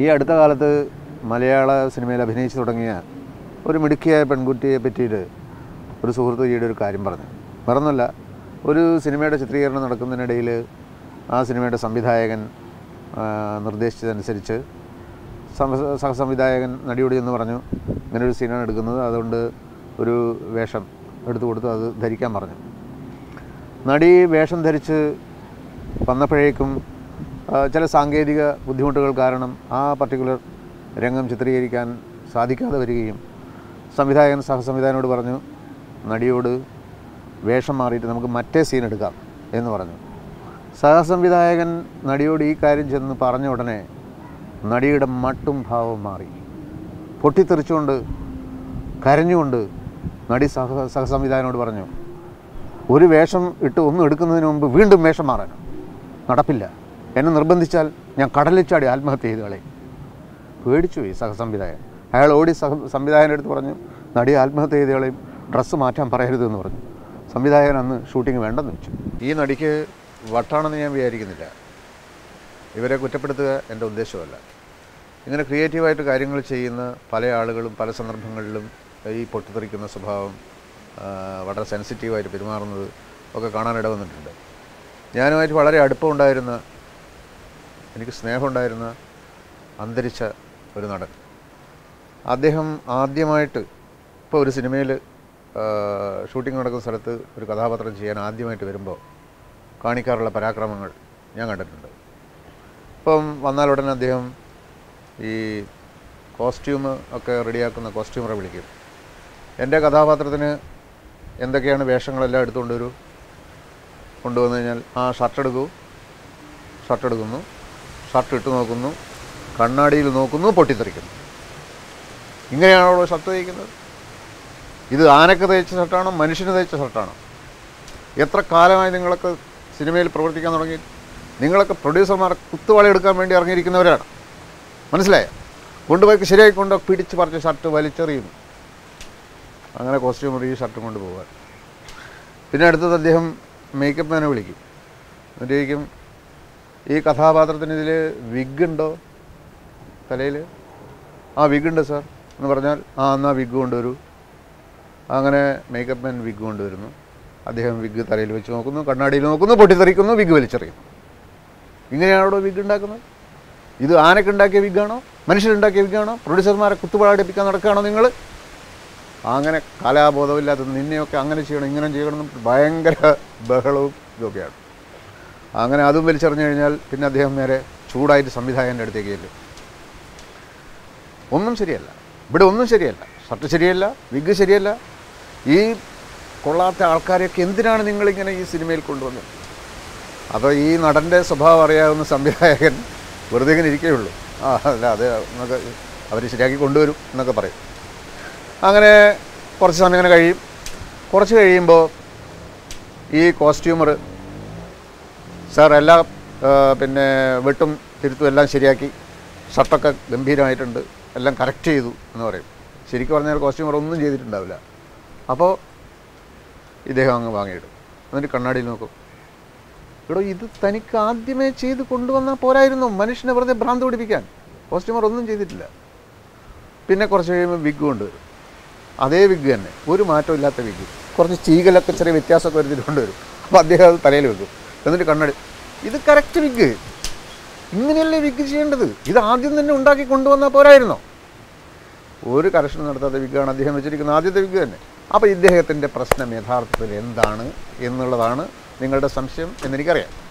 ഈ അടുത്ത കാലത്ത് മലയാള സിനിമയിൽ അഭിനയിച്ചു തുടങ്ങിയ ഒരു മിടുക്കിയായ പെൺകുട്ടിയെ പറ്റിയിട്ട് ഒരു സുഹൃത്ത് ഈയിടെ ഒരു കാര്യം പറഞ്ഞു. മറന്നല്ല ഒരു സിനിമയുടെ ചിത്രീകരണം നടക്കുന്നതിനിടയിൽ ആ സിനിമയുടെ സംവിധായകൻ നിർദ്ദേശിച്ചതനുസരിച്ച് സഹസംവിധായകൻ നടിയോട് ചെന്ന് പറഞ്ഞു ഇങ്ങനെ ഒരു സീനാണ് എടുക്കുന്നത് അതുകൊണ്ട് ഒരു വേഷം എടുത്തു കൊടുത്ത് അത് ധരിക്കാൻ പറഞ്ഞു. നടി വേഷം ധരിച്ച് വന്നപ്പോഴേക്കും ചില സാങ്കേതിക ബുദ്ധിമുട്ടുകൾ കാരണം ആ പർട്ടിക്കുലർ രംഗം ചിത്രീകരിക്കാൻ സാധിക്കാതെ വരികയും സംവിധായകൻ സഹസംവിധായകനോട് പറഞ്ഞു നടിയോട് വേഷം മാറിയിട്ട് നമുക്ക് മറ്റേ സീൻ എടുക്കാം എന്ന് പറഞ്ഞു. സഹസംവിധായകൻ നടിയോട് ഈ കാര്യം ചെന്ന് പറഞ്ഞ ഉടനെ നടിയുടെ മട്ടും ഭാവവും മാറി. പൊട്ടിത്തെറിച്ചുകൊണ്ട് കരഞ്ഞുകൊണ്ട് നടി സഹ സഹസംവിധായകനോട് പറഞ്ഞു ഒരു വേഷം ഇട്ട് ഒന്നും എടുക്കുന്നതിന് മുമ്പ് വീണ്ടും വേഷം മാറാനോ നടപ്പില്ല. എന്നെ നിർബന്ധിച്ചാൽ ഞാൻ കടലിൽ ചാടി ആത്മഹത്യ ചെയ്ത് കളയും. പേടിച്ചു പോയി സഹസംവിധായകൻ. അയാൾ ഓടി സഹ സംവിധായകന്റെ അടുത്ത് പറഞ്ഞു നടി ആത്മഹത്യ ചെയ്ത് കളയും ഡ്രസ്സ് മാറ്റാൻ പറയരുതെന്ന് പറഞ്ഞു. സംവിധായകൻ അന്ന് ഷൂട്ടിംഗ് വേണ്ടെന്ന് വെച്ചു. ഈ നടിക്ക് വട്ടാണെന്ന് ഞാൻ വിചാരിക്കുന്നില്ല. ഇവരെ കുറ്റപ്പെടുത്തുക എന്റെ ഉദ്ദേശമല്ല ഇങ്ങനെ ക്രിയേറ്റീവായിട്ട് കാര്യങ്ങൾ ചെയ്യുന്ന പല ആളുകളും പല സന്ദർഭങ്ങളിലും ഈ പൊട്ടിത്തെറിക്കുന്ന സ്വഭാവം വളരെ സെൻസിറ്റീവായിട്ട് പെരുമാറുന്നത് ഒക്കെ കാണാനിട വന്നിട്ടുണ്ട് ഞാനുമായിട്ട് വളരെ അടുപ്പമുണ്ടായിരുന്ന എനിക്ക് സ്നേഹമുണ്ടായിരുന്ന അന്തരിച്ച ഒരു നടൻ. അദ്ദേഹം ആദ്യമായിട്ട് ഇപ്പോൾ ഒരു സിനിമയിൽ ഷൂട്ടിംഗ് നടക്കുന്ന സ്ഥലത്ത് ഒരു കഥാപാത്രം ചെയ്യാൻ ആദ്യമായിട്ട് വരുമ്പോൾ കാണിക്കാറുള്ള പരാക്രമങ്ങൾ ഞാൻ കണ്ടിട്ടുണ്ട്. ഇപ്പം വന്നാൽ ഉടനെ അദ്ദേഹം ഈ കോസ്റ്റ്യൂം ഒക്കെ റെഡിയാക്കുന്ന കോസ്റ്റ്യൂമറെ വിളിക്കും. എന്റെ കഥാപാത്രത്തിന് എന്തൊക്കെയാണ് വേഷങ്ങളെല്ലാം എടുത്തുകൊണ്ട് വരൂ? കൊണ്ടുവന്നു കഴിഞ്ഞാൽ ആ ഷർട്ട് എടുക്കൂ. ഷർട്ട് എടുക്കുന്നു. ഷർട്ട് ഇട്ട് നോക്കുന്നു കണ്ണാടിയിൽ നോക്കുന്നു പൊട്ടിത്തെറിക്കുന്നു. ഇങ്ങനെയാണോ അവിടെ ഷർട്ട് തയ്ക്കുന്നത്? ഇത് ആനക്ക് തയ്ച്ച ഷർട്ടാണോ മനുഷ്യന് തയ്ച്ച ഷർട്ടാണോ? എത്ര കാലമായി നിങ്ങളൊക്കെ സിനിമയിൽ പ്രവർത്തിക്കാൻ തുടങ്ങി? നിങ്ങളൊക്കെ പ്രൊഡ്യൂസർമാർ കുത്തുവാളി എടുക്കാൻ വേണ്ടി ഇറങ്ങിയിരിക്കുന്നവരാണ്. മനസ്സിലായോ? കൊണ്ടുപോയി ശരിയായി കൊണ്ടോ പിടിച്ച് പറിച്ച ഷർട്ട് വലിച്ചെറിയുന്നു. അങ്ങനെ കോസ്റ്റ്യൂമറി ഈ ഷർട്ടും കൊണ്ട് പോകാൻ പിന്നെ അടുത്തത് അദ്ദേഹം മേക്കപ്പ് മാനെ വിളിക്കും. എന്നിട്ട് ഈ കഥാപാത്രത്തിന് ഇതിൽ വിഗ് ഉണ്ടോ തലയിൽ ആ വിഗ് ഉണ്ട് സാർ. എന്ന് പറഞ്ഞാൽ ആ എന്നാൽ വിഗ് കൊണ്ടുവരൂ. അങ്ങനെ മേക്കപ്പ് മാൻ വിഗ് കൊണ്ടുവരുന്നു. അദ്ദേഹം വിഗ് തലയിൽ വെച്ച് നോക്കുന്നു കണ്ണാടിയിൽ നോക്കുന്നു പൊട്ടിത്തെറിക്കുന്നു വിഗ് വലിച്ചെറിയുന്നു. ഇങ്ങനെയാണോ വിഗ് ഉണ്ടാക്കുന്നത്? ഇത് ആനക്കുണ്ടാക്കിയ വിഗാണോ മനുഷ്യരുണ്ടാക്കിയ വിഗാണോ പ്രൊഡ്യൂസർമാരെ കുത്തുപാടിപ്പിക്കാൻ നടക്കുകയാണോ നിങ്ങൾ അങ്ങനെ കലാബോധമില്ലാത്ത നിന്നെയൊക്കെ അങ്ങനെ ചെയ്യണം ഇങ്ങനെ ചെയ്യണം ഭയങ്കര ബഹളവും ഇതൊക്കെയാണ്. അങ്ങനെ അതും വലിച്ചെറിഞ്ഞു കഴിഞ്ഞാൽ പിന്നെ അദ്ദേഹം നേരെ ചൂടായിട്ട് സംവിധായകന്റെ അടുത്തേക്ക് ചെല്ലും. ഒന്നും ശരിയല്ല. ഇവിടെ ഒന്നും ശരിയല്ല. ഷർട്ട് ശരിയല്ല വിഗ് ശരിയല്ല. ഈ കൊള്ളാത്ത ആൾക്കാരെയൊക്കെ എന്തിനാണ് നിങ്ങളിങ്ങനെ ഈ സിനിമയിൽ കൊണ്ടുവന്നത്? അപ്പോൾ ഈ നടന്റെ സ്വഭാവം അറിയാവുന്ന സംവിധായകൻ വെറുതെ ഇങ്ങനെ ഇരിക്കുകയുള്ളൂ ആ അല്ല അത് എന്നൊക്കെ അവർ ശരിയാക്കി കൊണ്ടുവരും എന്നൊക്കെ പറയും. അങ്ങനെ കുറച്ച് സമയം അങ്ങനെ കഴിയും. കുറച്ച് കഴിയുമ്പോൾ ഈ കോസ്റ്റ്യൂമർ സാർ എല്ലാ പിന്നെ വെട്ടും തിരുത്തും എല്ലാം ശരിയാക്കി. ഷർട്ടൊക്കെ ഗംഭീരമായിട്ടുണ്ട്. എല്ലാം കറക്റ്റ് ചെയ്തു എന്ന് പറയും. ശരിക്കും പറഞ്ഞാൽ കോസ്റ്റ്യൂമർ ഒന്നും ചെയ്തിട്ടുണ്ടാവില്ല. അപ്പോൾ ഇദ്ദേഹം അങ്ങ് വാങ്ങിയിടും. എന്നിട്ട് കണ്ണാടിയിൽ നോക്കും. ഇവിടെ ഇത് തനിക്ക് ആദ്യമേ ചെയ്ത് കൊണ്ടുവന്നാൽ പോരായിരുന്നു. മനുഷ്യനെ വെറുതെ ഭ്രാന്ത് പിടിപ്പിക്കാൻ. കോസ്റ്റ്യൂമർ ഒന്നും ചെയ്തിട്ടില്ല. പിന്നെ കുറച്ച് കഴിയുമ്പോൾ വിഗ് കൊണ്ടുവരും അതേ വിഗ് തന്നെ. ഒരു മാറ്റമില്ലാത്ത വിഗ് കുറച്ച് ചീകലൊക്കെ ചെറിയ വ്യത്യാസമൊക്കെ വരുത്തിട്ട് കൊണ്ടുവരും. അപ്പോൾ അദ്ദേഹം അത് തലയിൽ വെക്കും. എന്നിട്ട് കണ്ണടി. ഇത് കറക്റ്റ് വിഗ്. ഇങ്ങനെയല്ലേ വിഗ് ചെയ്യേണ്ടത്? ഇത് ആദ്യം തന്നെ ഉണ്ടാക്കി കൊണ്ടുവന്നാൽ പോരായിരുന്നോ? ഒരു കറക്ഷൻ നടത്താത്ത വിഗ്ഗാണ് അദ്ദേഹം വെച്ചിരിക്കുന്നത്. ആദ്യത്തെ വിഗ് തന്നെ. അപ്പോൾ ഇദ്ദേഹത്തിന്റെ പ്രശ്നം യഥാർത്ഥത്തിൽ എന്താണ് എന്നുള്ളതാണ് നിങ്ങളുടെ സംശയം എന്നെനിക്കറിയാം.